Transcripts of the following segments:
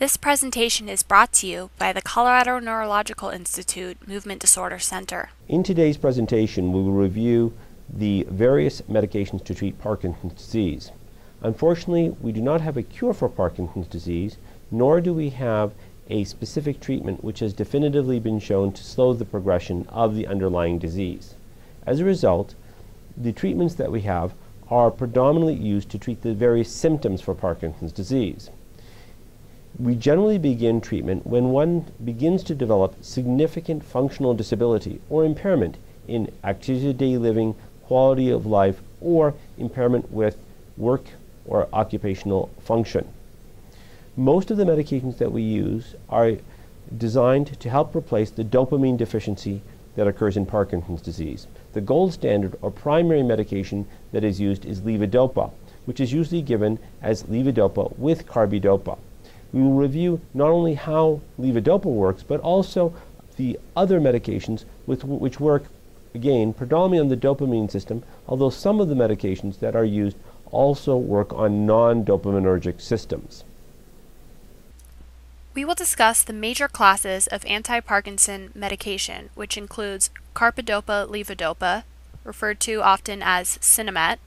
This presentation is brought to you by the Colorado Neurological Institute Movement Disorder Center. In today's presentation, we will review the various medications to treat Parkinson's disease. Unfortunately, we do not have a cure for Parkinson's disease, nor do we have a specific treatment which has definitively been shown to slow the progression of the underlying disease. As a result, the treatments that we have are predominantly used to treat the various symptoms for Parkinson's disease we generally begin treatment when one begins to develop significant functional disability or impairment in activity of daily living, quality of life, or impairment with work or occupational function. Most of the medications that we use are designed to help replace the dopamine deficiency that occurs in Parkinson's disease. The gold standard or primary medication that is used is levodopa, which is usually given as levodopa with carbidopa we will review not only how levodopa works, but also the other medications with which work, again, predominantly on the dopamine system, although some of the medications that are used also work on non-dopaminergic systems. We will discuss the major classes of anti-Parkinson medication, which includes carbidopa-levodopa, referred to often as Sinemet,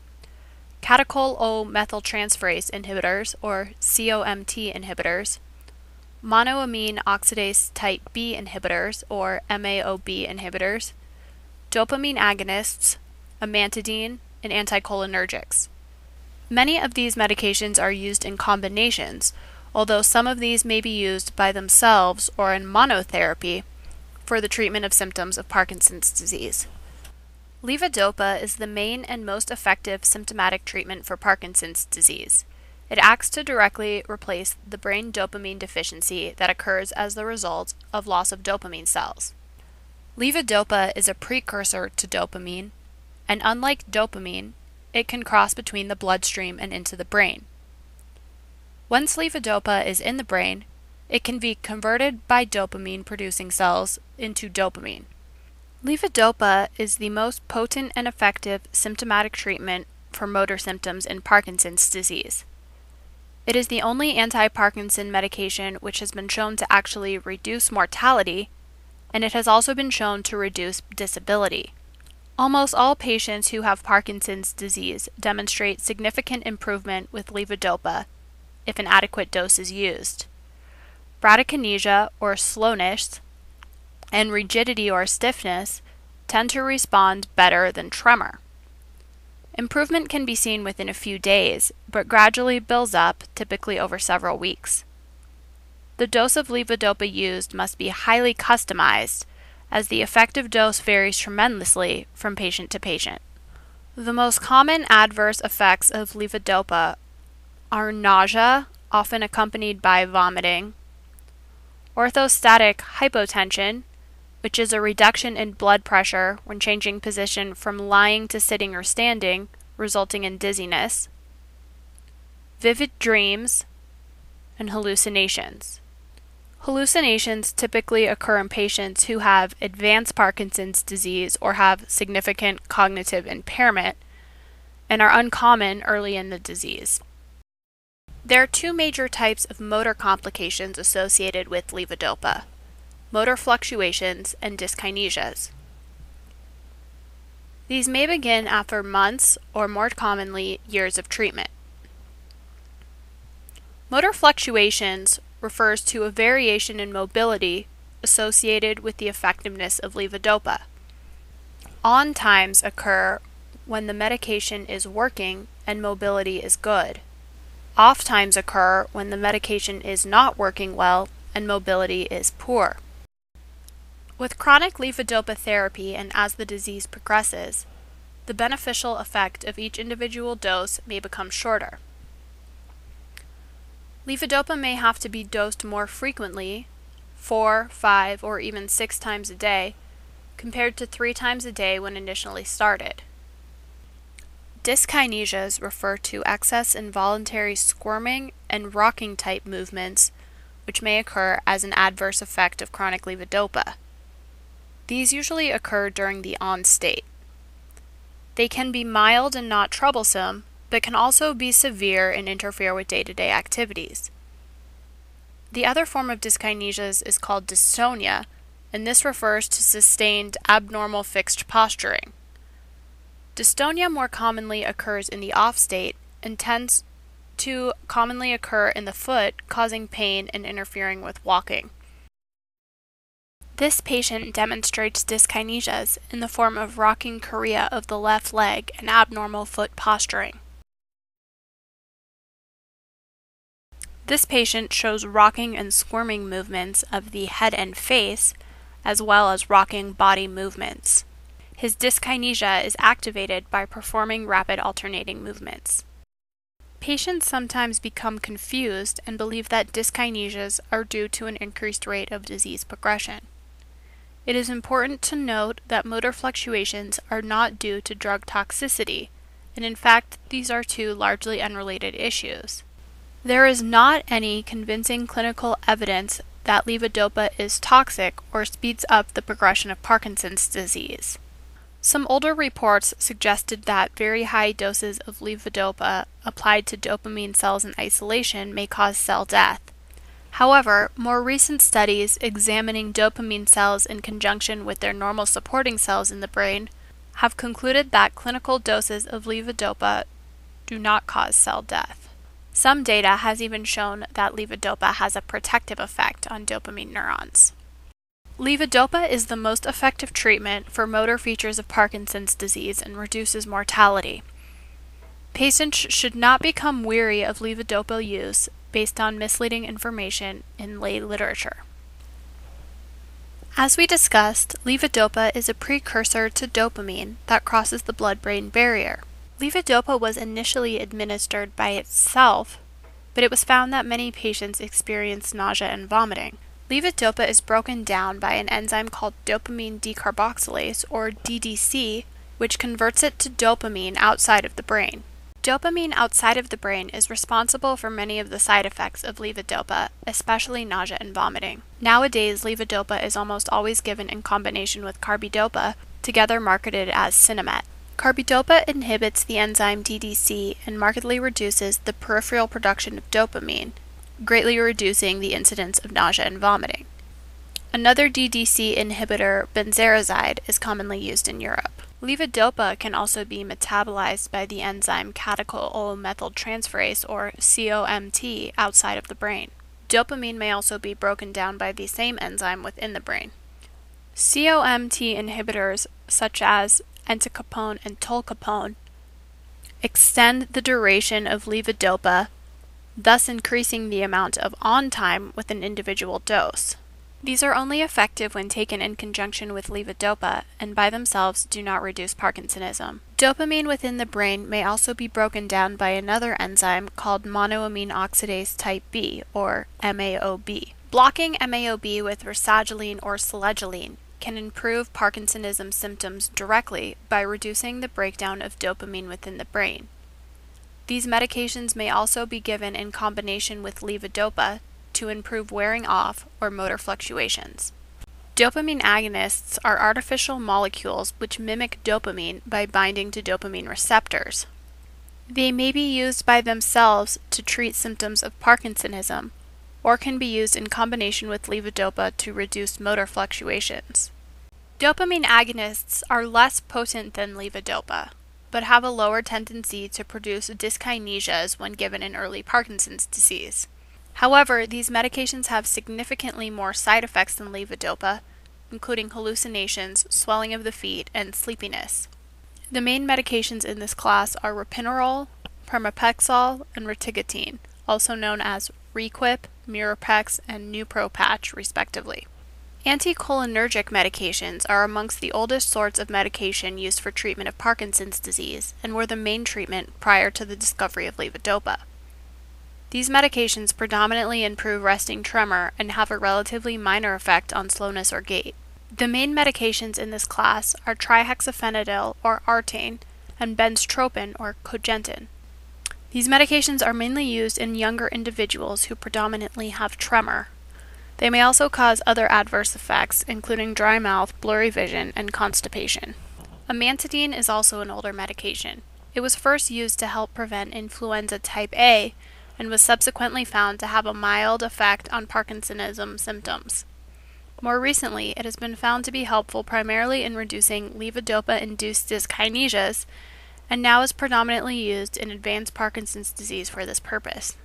catechol O methyltransferase inhibitors, or COMT inhibitors, monoamine oxidase type B inhibitors, or MAOB inhibitors, dopamine agonists, amantadine, and anticholinergics. Many of these medications are used in combinations, although some of these may be used by themselves or in monotherapy for the treatment of symptoms of Parkinson's disease. Levodopa is the main and most effective symptomatic treatment for Parkinson's disease. It acts to directly replace the brain dopamine deficiency that occurs as the result of loss of dopamine cells. Levodopa is a precursor to dopamine, and unlike dopamine, it can cross between the bloodstream and into the brain. Once levodopa is in the brain, it can be converted by dopamine producing cells into dopamine. Levodopa is the most potent and effective symptomatic treatment for motor symptoms in Parkinson's disease. It is the only anti-Parkinson medication which has been shown to actually reduce mortality, and it has also been shown to reduce disability. Almost all patients who have Parkinson's disease demonstrate significant improvement with levodopa if an adequate dose is used. Bradykinesia or slowness and rigidity or stiffness tend to respond better than tremor. Improvement can be seen within a few days, but gradually builds up, typically over several weeks. The dose of levodopa used must be highly customized, as the effective dose varies tremendously from patient to patient. The most common adverse effects of levodopa are nausea, often accompanied by vomiting, orthostatic hypotension, which is a reduction in blood pressure when changing position from lying to sitting or standing, resulting in dizziness, vivid dreams, and hallucinations. Hallucinations typically occur in patients who have advanced Parkinson's disease or have significant cognitive impairment and are uncommon early in the disease. There are two major types of motor complications associated with levodopa motor fluctuations, and dyskinesias. These may begin after months or more commonly years of treatment. Motor fluctuations refers to a variation in mobility associated with the effectiveness of levodopa. On times occur when the medication is working and mobility is good. Off times occur when the medication is not working well and mobility is poor. With chronic levodopa therapy and as the disease progresses, the beneficial effect of each individual dose may become shorter. Levodopa may have to be dosed more frequently, four, five, or even six times a day, compared to three times a day when initially started. Dyskinesias refer to excess involuntary squirming and rocking type movements, which may occur as an adverse effect of chronic levodopa. These usually occur during the on state. They can be mild and not troublesome, but can also be severe and interfere with day to day activities. The other form of dyskinesias is called dystonia, and this refers to sustained abnormal fixed posturing. Dystonia more commonly occurs in the off state and tends to commonly occur in the foot, causing pain and interfering with walking. This patient demonstrates dyskinesias in the form of rocking chorea of the left leg and abnormal foot posturing. This patient shows rocking and squirming movements of the head and face, as well as rocking body movements. His dyskinesia is activated by performing rapid alternating movements. Patients sometimes become confused and believe that dyskinesias are due to an increased rate of disease progression. It is important to note that motor fluctuations are not due to drug toxicity, and in fact, these are two largely unrelated issues. There is not any convincing clinical evidence that levodopa is toxic or speeds up the progression of Parkinson's disease. Some older reports suggested that very high doses of levodopa applied to dopamine cells in isolation may cause cell death. However, more recent studies examining dopamine cells in conjunction with their normal supporting cells in the brain have concluded that clinical doses of levodopa do not cause cell death. Some data has even shown that levodopa has a protective effect on dopamine neurons. Levodopa is the most effective treatment for motor features of Parkinson's disease and reduces mortality. Patients should not become weary of levodopa use based on misleading information in lay literature. As we discussed, levodopa is a precursor to dopamine that crosses the blood brain barrier. Levodopa was initially administered by itself, but it was found that many patients experienced nausea and vomiting. Levodopa is broken down by an enzyme called dopamine decarboxylase, or DDC, which converts it to dopamine outside of the brain. Dopamine outside of the brain is responsible for many of the side effects of levodopa, especially nausea and vomiting. Nowadays, levodopa is almost always given in combination with carbidopa, together marketed as Sinemet. Carbidopa inhibits the enzyme DDC and markedly reduces the peripheral production of dopamine, greatly reducing the incidence of nausea and vomiting. Another DDC inhibitor, benserazide, is commonly used in Europe. Levodopa can also be metabolized by the enzyme catechol-O-methyltransferase or COMT outside of the brain. Dopamine may also be broken down by the same enzyme within the brain. COMT inhibitors such as entacapone, and tolcapone extend the duration of levodopa, thus increasing the amount of on time with an individual dose. These are only effective when taken in conjunction with levodopa and by themselves do not reduce Parkinsonism. Dopamine within the brain may also be broken down by another enzyme called monoamine oxidase type B, or MAOB. Blocking MAOB with rasagiline or selegiline can improve Parkinsonism symptoms directly by reducing the breakdown of dopamine within the brain. These medications may also be given in combination with levodopa to improve wearing off or motor fluctuations. Dopamine agonists are artificial molecules which mimic dopamine by binding to dopamine receptors. They may be used by themselves to treat symptoms of Parkinsonism or can be used in combination with levodopa to reduce motor fluctuations. Dopamine agonists are less potent than levodopa, but have a lower tendency to produce dyskinesias when given in early Parkinson's disease. However, these medications have significantly more side effects than levodopa, including hallucinations, swelling of the feet, and sleepiness. The main medications in this class are ropinirole, pramipexole, and rotigotine, also known as Requip, Mirapex, and Neupro-Patch, respectively. Anticholinergic medications are amongst the oldest sorts of medication used for treatment of Parkinson's disease and were the main treatment prior to the discovery of levodopa. These medications predominantly improve resting tremor and have a relatively minor effect on slowness or gait. The main medications in this class are trihexyphenidyl or Artane and benztropine or Cogentin. These medications are mainly used in younger individuals who predominantly have tremor. They may also cause other adverse effects, including dry mouth, blurry vision, and constipation. Amantadine is also an older medication. It was first used to help prevent influenza type A, and was subsequently found to have a mild effect on Parkinsonism symptoms. More recently, it has been found to be helpful primarily in reducing levodopa induced dyskinesias and now is predominantly used in advanced Parkinson's disease for this purpose.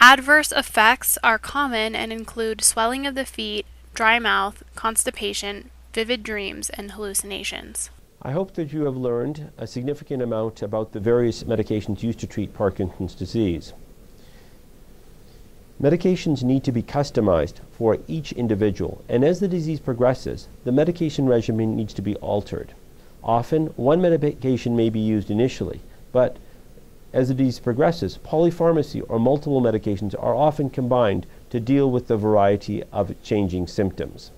Adverse effects are common and include swelling of the feet, dry mouth, constipation, vivid dreams, and hallucinations. I hope that you have learned a significant amount about the various medications used to treat Parkinson's disease. Medications need to be customized for each individual, and as the disease progresses, the medication regimen needs to be altered. Often, one medication may be used initially, but as the disease progresses, polypharmacy or multiple medications are often combined to deal with the variety of changing symptoms.